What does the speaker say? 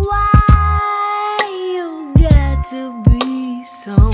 Why you got to be so